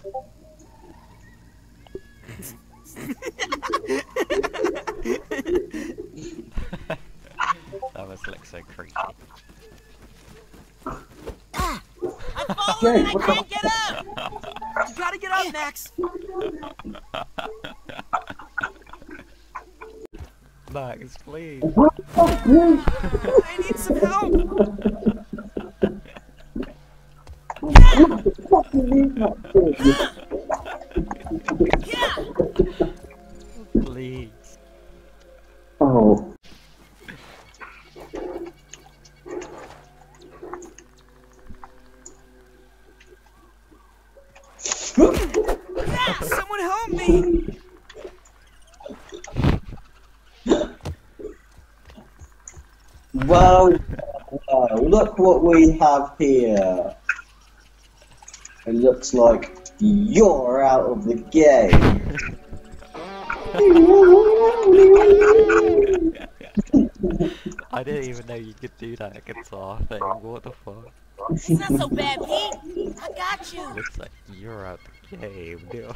that must look so creepy. I'm falling Jay, and I can't get up! You gotta get up, Max! Max, please. I need some help! Please. Oh. Someone help me! Well, uh, look what we have here. It looks like you're out of the game. I didn't even know you could do that guitar thing. What the fuck? It's not so bad, Pete! I got you! Looks like you're out of the game. dude.